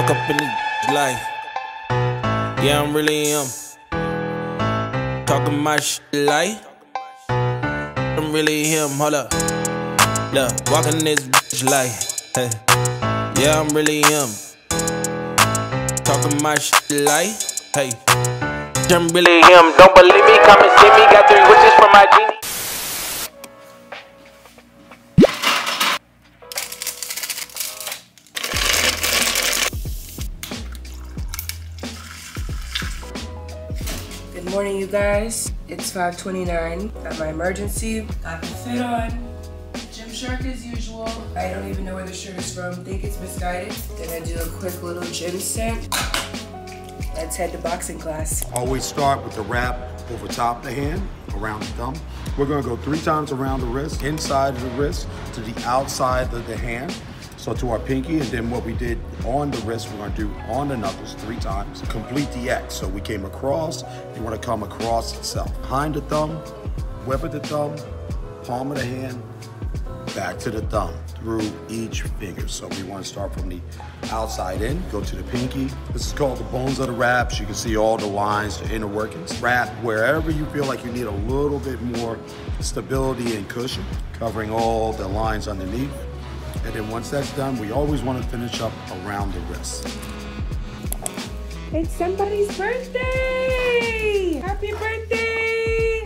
Walk up in the life. Yeah, I'm really him. Talking my shit like. I'm really him. Hold up. Look, walking this bitch like. Hey. Yeah, I'm really him. Talking my shit like. Hey. I'm really him. Don't believe me? Come and see me. Got three wishes from my genie. Good morning, you guys. It's 5:29 at my emergency. Got the fit on. Gymshark as usual. I don't even know where the shirt is from. think it's Missguided. Gonna do a quick little gym set. Let's head to boxing class. Always start with the wrap over top of the hand, around the thumb. We're gonna go three times around the wrist, inside of the wrist, to the outside of the hand. So to our pinky, and then what we did on the wrist, we're gonna do on the knuckles three times. Complete the X. So we came across, you wanna come across itself. Behind the thumb, web of the thumb, palm of the hand, back to the thumb through each finger. So we want to start from the outside in, go to the pinky. This is called the bones of the wraps. You can see all the lines, the inner workings. Wrap wherever you feel like you need a little bit more stability and cushion, covering all the lines underneath. And then once that's done, we always want to finish up around the wrist. It's somebody's birthday! Happy birthday!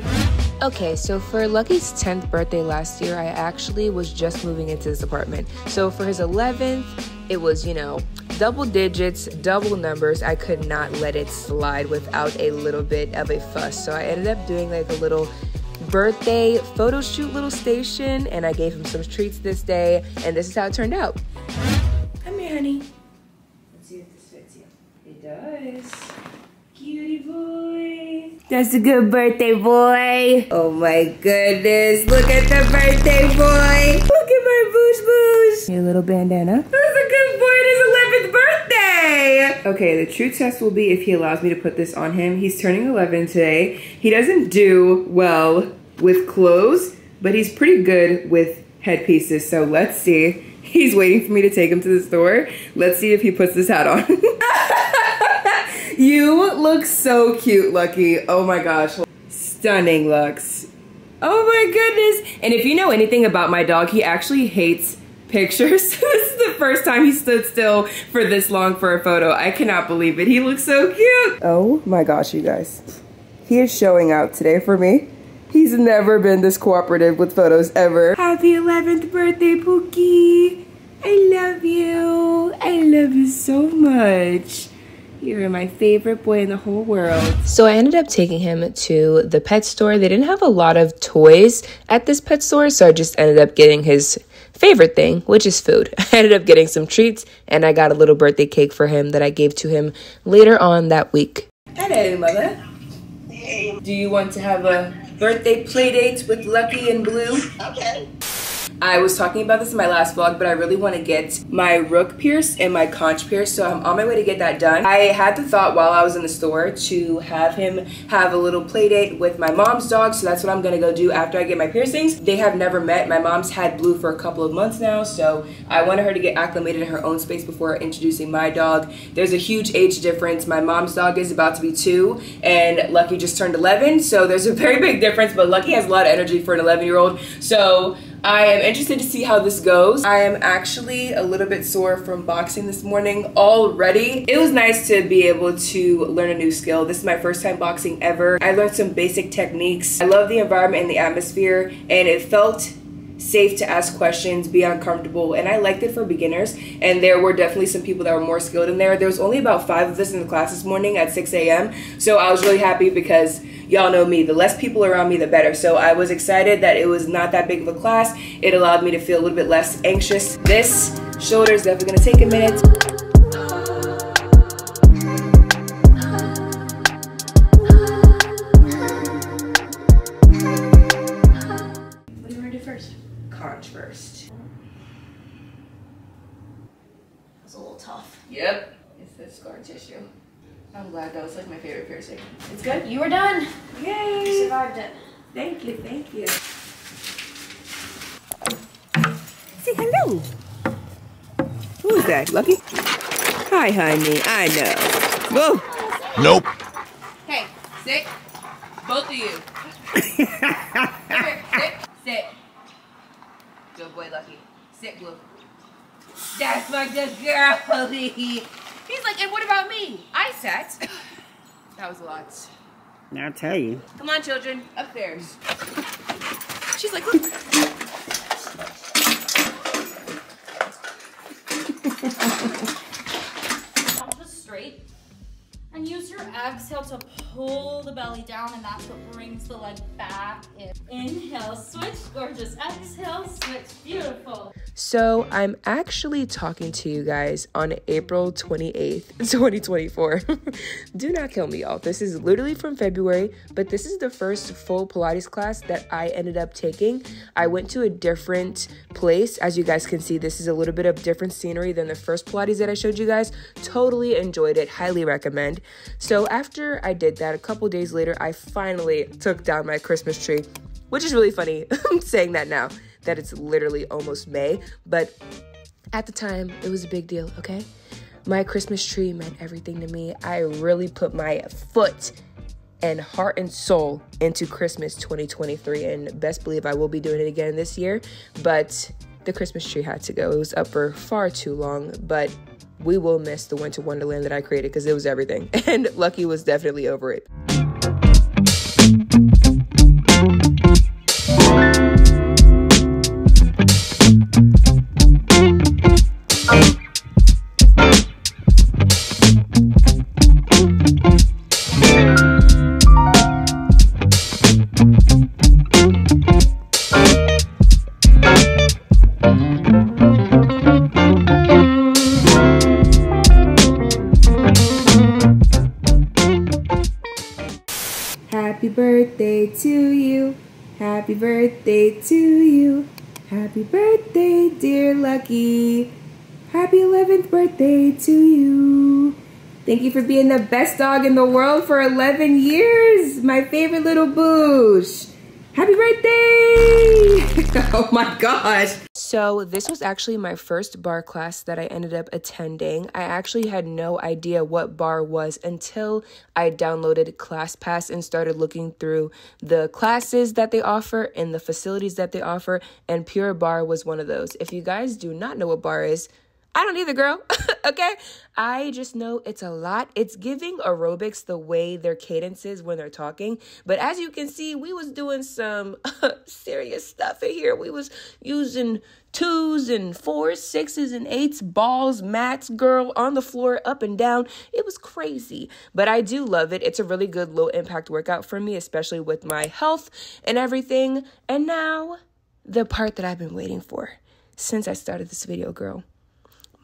Okay, so for Lucky's 10th birthday last year, I actually was just moving into this apartment. So for his 11th, it was, you know, double digits, double numbers. I could not let it slide without a little bit of a fuss. So I ended up doing like a little birthday photo shoot little station and I gave him some treats this day and this is how it turned out. Come here, honey. Let's see if this fits you. It does. Cutie boy. That's a good birthday boy. Oh my goodness. Look at the birthday boy. Look at my boosh boosh. Your little bandana. That's a good boy. It is 11th birthday. Okay, the true test will be if he allows me to put this on him. He's turning 11 today. He doesn't do well with clothes, but he's pretty good with headpieces. So let's see. He's waiting for me to take him to the store. Let's see if he puts this hat on. you look so cute, Lucky. Oh my gosh. Stunning looks. Oh my goodness. And if you know anything about my dog, he actually hates pictures. this is the first time he stood still for this long for a photo. I cannot believe it. He looks so cute. Oh my gosh, you guys. He is showing out today for me. He's never been this cooperative with photos ever. Happy 11th birthday, Pookie. I love you. I love you so much. You're my favorite boy in the whole world. So I ended up taking him to the pet store. They didn't have a lot of toys at this pet store, so I just ended up getting his favorite thing, which is food. I ended up getting some treats and I got a little birthday cake for him that I gave to him later on that week. Hello, mother. Hey, Do you want to have a birthday play date with Lucky and Blue? okay. I was talking about this in my last vlog, but I really want to get my rook pierced and my conch pierced, so I'm on my way to get that done. I had the thought while I was in the store to have him have a little play date with my mom's dog, so that's what I'm gonna go do after I get my piercings. They have never met. My mom's had Blue for a couple of months now, so I wanted her to get acclimated in her own space before introducing my dog. There's a huge age difference. My mom's dog is about to be two, and Lucky just turned 11, so there's a very big difference, but Lucky has a lot of energy for an 11 year old, so I am interested to see how this goes. I am actually a little bit sore from boxing this morning already. It was nice to be able to learn a new skill. This is my first time boxing ever. I learned some basic techniques. I love the environment and the atmosphere and it felt safe to ask questions, be uncomfortable, and I liked it for beginners. And there were definitely some people that were more skilled in there. There was only about five of us in the class this morning at 6 a.m. So I was really happy because y'all know me, the less people around me, the better. So I was excited that it was not that big of a class. It allowed me to feel a little bit less anxious. This shoulder is definitely gonna take a minute. Yep. It's the scar tissue. I'm glad that was like my favorite piercing. It's good. You were done. Yay. You Yay! survived it. Thank you, thank you. Say hello. Who is that? Lucky? Hi, honey. I know. Whoa. Nope. Hey, sit. Both of you. Come here. Sit. Sit. Good boy, Lucky. Sit, Blue. That's my good girl. He's like, and what about me? I sat. That was a lot. I'll tell you. Come on, children. Upstairs. She's like, look. Just straight. And use your exhale to pull the belly down, and that's what brings the leg back in. Inhale, switch, gorgeous. Exhale, switch, beautiful. So, I'm actually talking to you guys on April 28th, 2024. Do not kill me, y'all. This is literally from February, but this is the first full Pilates class that I ended up taking. I went to a different place. As you guys can see, this is a little bit of different scenery than the first Pilates that I showed you guys. Totally enjoyed it, highly recommend. So, after I did that, a couple days later, I finally took down my Christmas tree, which is really funny I'm saying that now that it's literally almost May, but at the time, it was a big deal, okay? My Christmas tree meant everything to me. I really put my foot and heart and soul into Christmas 2023, and best believe I will be doing it again this year. But the Christmas tree had to go. It was up for far too long, but we will miss the winter wonderland that I created because it was everything. And Lucky was definitely over it. Birthday to you. Happy birthday to you. Happy birthday, dear Lucky. Happy 11th birthday to you. Thank you for being the best dog in the world for 11 years. My favorite little boosh. Happy birthday! oh my gosh. So, this was actually my first barre class that I ended up attending. I actually had no idea what barre was until I downloaded ClassPass and started looking through the classes that they offer and the facilities that they offer, and Pure Barre was one of those. If you guys do not know what barre is, I don't either, girl. okay? I just know it's a lot. It's giving aerobics the way their cadence is when they're talking. But as you can see, we was doing some serious stuff in here. We was using twos and fours, sixes and eights, balls, mats, girl, on the floor, up and down. It was crazy. But I do love it. It's a really good low impact workout for me, especially with my health and everything. And now, the part that I've been waiting for since I started this video, girl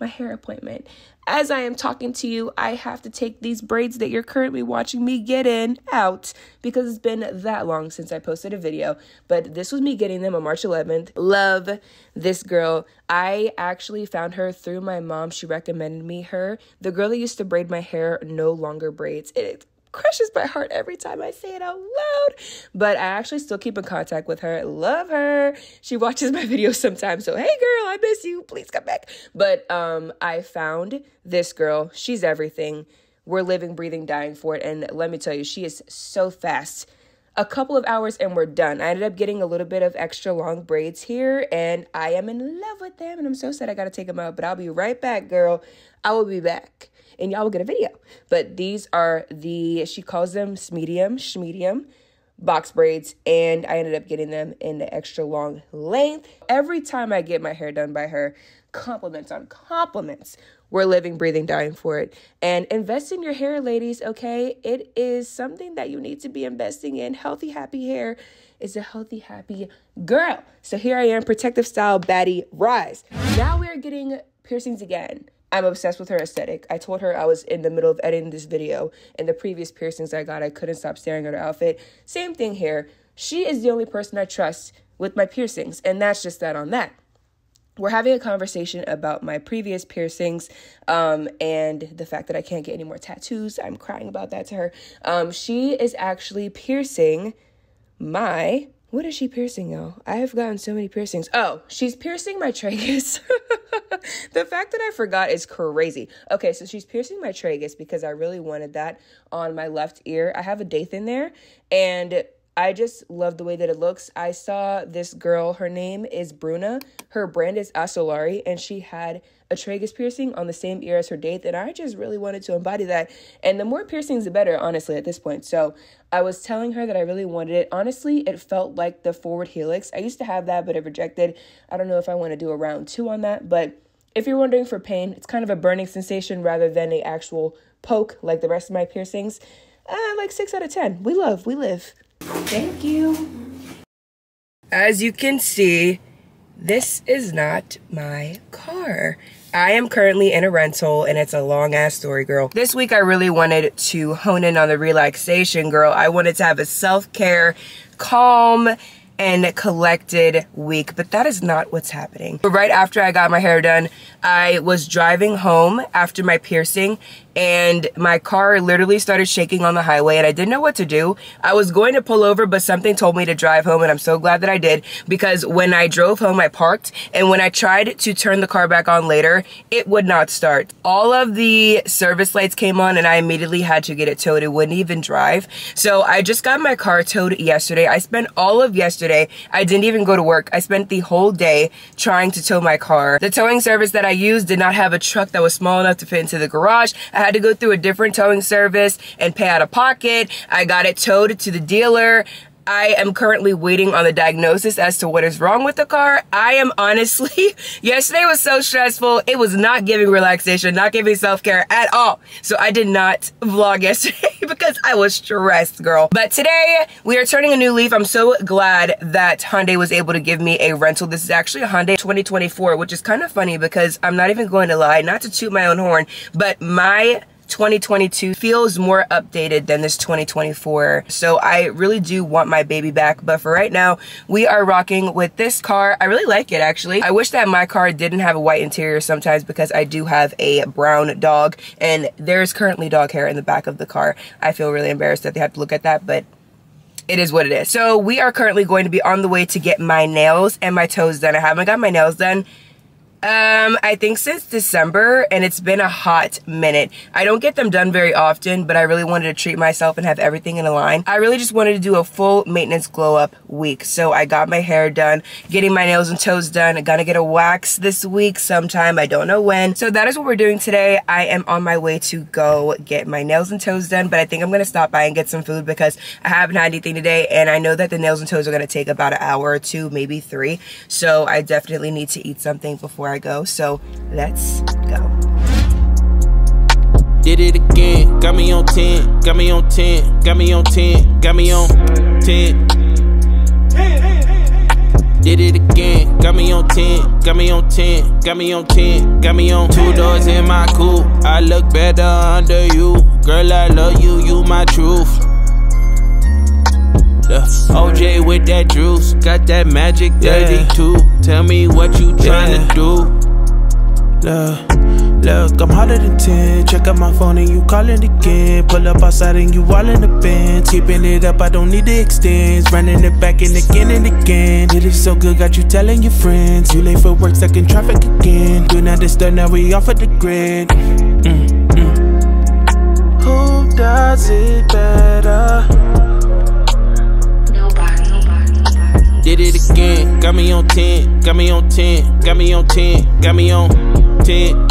my hair appointment. As I am talking to you, I have to take these braids that you're currently watching me get in out because it's been that long since I posted a video. But this was me getting them on March 11th. Love this girl. I actually found her through my mom. She recommended me her. The girl that used to braid my hair no longer braids. It crushes my heart every time I say it out loud. But I actually still keep in contact with her. Love her. She watches my videos sometimes. So, hey girl, I miss you. Please come back. But um I found this girl. She's everything. We're living, breathing, dying for it. And let me tell you, she is so fast. A couple of hours and we're done. I ended up getting a little bit of extra long braids here and I am in love with them and I'm so sad I got to take them out, but I'll be right back, girl. I will be back and y'all will get a video. But these are the, she calls them medium, schmedium box braids, and I ended up getting them in the extra long length. Every time I get my hair done by her, compliments on compliments. We're living, breathing, dying for it. And invest in your hair, ladies, okay? It is something that you need to be investing in. Healthy, happy hair is a healthy, happy girl. So here I am, protective style baddie rise. Now we're getting piercings again. I'm obsessed with her aesthetic. I told her I was in the middle of editing this video, and the previous piercings I got, I couldn't stop staring at her outfit. Same thing here. She is the only person I trust with my piercings, and that's just that on that. We're having a conversation about my previous piercings um, and the fact that I can't get any more tattoos. I'm crying about that to her. Um, she is actually piercing my What is she piercing, y'all? I have gotten so many piercings. Oh, she's piercing my tragus. the fact that I forgot is crazy. Okay, so she's piercing my tragus because I really wanted that on my left ear. I have a daith there, and I just love the way that it looks. I saw this girl, her name is Bruna. Her brand is Asolari, and she had a tragus piercing on the same ear as her daith, and I just really wanted to embody that. And the more piercings, the better, honestly, at this point. So I was telling her that I really wanted it. Honestly, it felt like the forward helix. I used to have that, but it rejected. I don't know if I want to do a round two on that, but if you're wondering for pain, it's kind of a burning sensation rather than a actual poke like the rest of my piercings. Uh, like six out of ten. We love, we live. Thank you. As you can see, this is not my car. I am currently in a rental and it's a long ass story, girl. This week I really wanted to hone in on the relaxation, girl. I wanted to have a self-care, calm, and collected week, but that is not what's happening. But right after I got my hair done, I was driving home after my piercing and my car literally started shaking on the highway and I didn't know what to do. I was going to pull over, but something told me to drive home and I'm so glad that I did because when I drove home, I parked and when I tried to turn the car back on later, it would not start. All of the service lights came on and I immediately had to get it towed. It wouldn't even drive. So I just got my car towed yesterday. I spent all of yesterday. I didn't even go to work. I spent the whole day trying to tow my car. The towing service that I used did not have a truck that was small enough to fit into the garage. Had to go through a different towing service and pay out of pocket. I got it towed to the dealer. I am currently waiting on the diagnosis as to what is wrong with the car. I am honestly, yesterday was so stressful. It was not giving relaxation, not giving self-care at all. So I did not vlog yesterday because I was stressed, girl. But today we are turning a new leaf. I'm so glad that Hyundai was able to give me a rental. This is actually a Hyundai 2024, which is kind of funny because I'm not even going to lie, not to toot my own horn, but my 2022 feels more updated than this 2024. So I really do want my baby back. But for right now, we are rocking with this car. I really like it actually. I wish that my car didn't have a white interior sometimes because I do have a brown dog and there's currently dog hair in the back of the car. I feel really embarrassed that they have to look at that, but it is what it is. So we are currently going to be on the way to get my nails and my toes done. I haven't got my nails done um, I think since December, and it's been a hot minute. I don't get them done very often, but I really wanted to treat myself and have everything in a line. I really just wanted to do a full maintenance glow up week. So I got my hair done, getting my nails and toes done. I'm gonna get a wax this week sometime. I don't know when. So that is what we're doing today. I am on my way to go get my nails and toes done, but I think I'm gonna stop by and get some food because I haven't had anything today, and I know that the nails and toes are gonna take about an hour or two, maybe three. So I definitely need to eat something before I go. So let's go. Did it again, got me on 10, got me on 10, got me on 10, got me on 10. Did it again, got me on 10, got me on 10, got me on 10, got me on two doors in my coupe. I look better under you, girl. I love you, you my truth. Yeah. OJ with that juice, got that magic 32. Tell me what you tryna do. Look, look, I'm hotter than 10. Check out my phone and you calling again. Pull up outside and you all in the band. Keeping it up, I don't need the extends. Running it back and again and again. It is so good, got you telling your friends. You late for work, stuck in traffic again. Do not disturb, now we off of the grid. Mm, mm. Who does it better? Me on 10, got me on 10, got me on 10, got me on 10.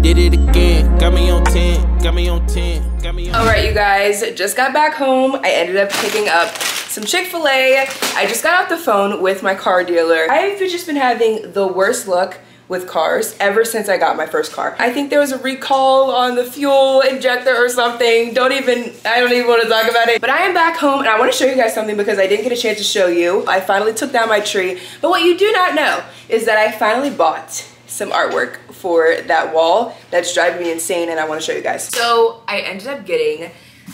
Did it again, got me on 10, got me on 10, got me on All right, you guys, just got back home. I ended up picking up some Chick-fil-A. I just got off the phone with my car dealer. I've just been having the worst luck with cars ever since I got my first car. I think there was a recall on the fuel injector or something. Don't even, I don't even want to talk about it. But I am back home and I want to show you guys something because I didn't get a chance to show you. I finally took down my tree. But what you do not know is that I finally bought some artwork for that wall that's driving me insane and I want to show you guys. So I ended up getting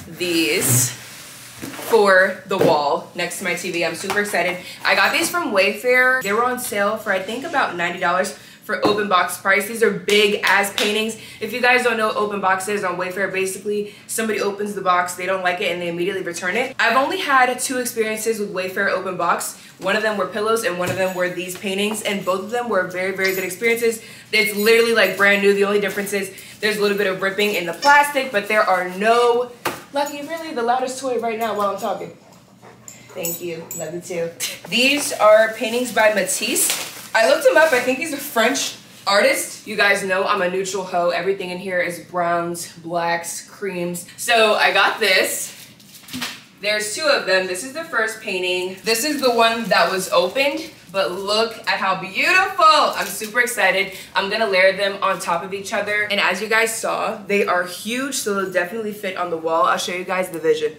these for the wall next to my TV. I'm super excited. I got these from Wayfair. They were on sale for I think about $90 for open box price. These are big ass paintings. If you guys don't know open box is on Wayfair, basically somebody opens the box, they don't like it, and they immediately return it. I've only had two experiences with Wayfair open box. One of them were pillows and one of them were these paintings and both of them were very, very good experiences. It's literally like brand new. The only difference is there's a little bit of ripping in the plastic, but there are no, Lucky, really the loudest toy right now while I'm talking. Thank you, love you too. These are paintings by Matisse. I looked him up, I think he's a French artist. You guys know I'm a neutral hoe. Everything in here is browns, blacks, creams. So I got this. There's two of them. This is the first painting. This is the one that was opened, but look at how beautiful. I'm super excited. I'm gonna layer them on top of each other. And as you guys saw, they are huge, so they'll definitely fit on the wall. I'll show you guys the vision.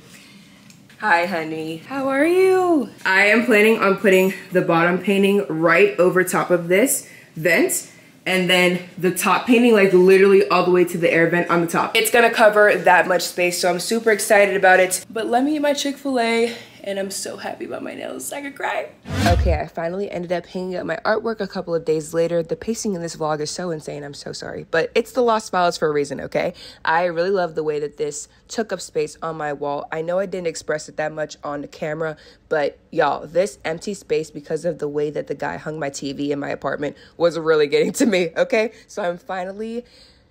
Hi, honey. How are you? I am planning on putting the bottom painting right over top of this vent and then the top painting like literally all the way to the air vent on the top. It's gonna cover that much space, so I'm super excited about it. But let me eat my Chick-fil-A and I'm so happy about my nails. I could cry. Okay, I finally ended up hanging up my artwork a couple of days later. The pacing in this vlog is so insane. I'm so sorry, but it's the Lost Files for a reason, okay? I really love the way that this took up space on my wall. I know I didn't express it that much on the camera, but y'all, this empty space because of the way that the guy hung my TV in my apartment was really getting to me, okay? So I'm finally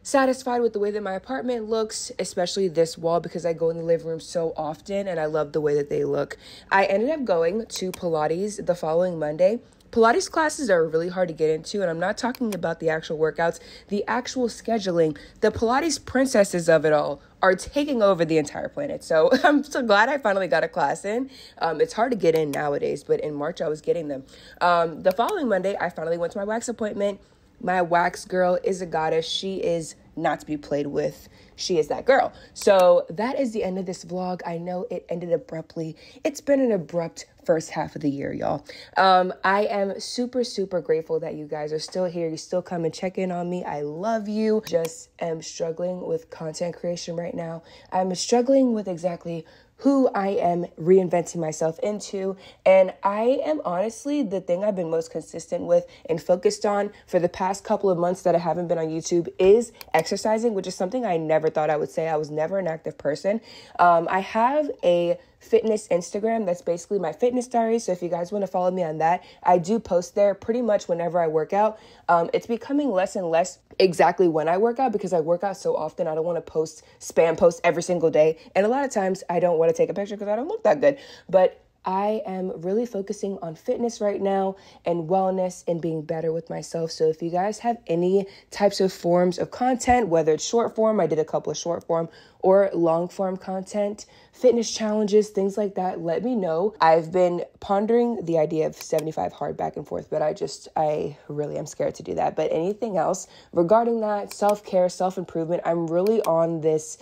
satisfied with the way that my apartment looks, especially this wall because I go in the living room so often and I love the way that they look. I ended up going to Pilates the following Monday. Pilates classes are really hard to get into, and I'm not talking about the actual workouts, the actual scheduling. The Pilates princesses of it all are taking over the entire planet. So I'm so glad I finally got a class in. Um, it's hard to get in nowadays, but in March I was getting them. Um, the following Monday, I finally went to my wax appointment. My wax girl is a goddess. She is not to be played with. She is that girl. So that is the end of this vlog. I know it ended abruptly. It's been an abrupt first half of the year, y'all. Um, I am super, super grateful that you guys are still here. You still come and check in on me. I love you. Just am struggling with content creation right now. I'm struggling with exactly who I am reinventing myself into. And I am honestly the thing I've been most consistent with and focused on for the past couple of months that I haven't been on YouTube is exercising, which is something I never thought I would say. I was never an active person. Um, I have a fitness Instagram. That's basically my fitness diary. So if you guys want to follow me on that, I do post there pretty much whenever I work out. Um, it's becoming less and less exactly when I work out because I work out so often. I don't want to post spam posts every single day. And a lot of times I don't want to take a picture because I don't look that good. But I am really focusing on fitness right now and wellness and being better with myself. So if you guys have any types of forms of content, whether it's short form, I did a couple of short form or long form content, fitness challenges, things like that, let me know. I've been pondering the idea of 75 hard back and forth, but I just, I really am scared to do that. But anything else regarding that, self care, self improvement, I'm really on this.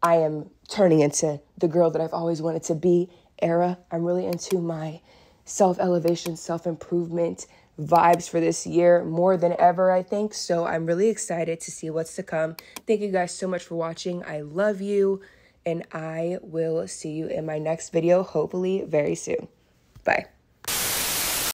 I am turning into the girl that I've always wanted to be era. I'm really into my self elevation, self improvement vibes for this year more than ever, I think. So I'm really excited to see what's to come. Thank you guys so much for watching. I love you, and I will see you in my next video, hopefully very soon. Bye.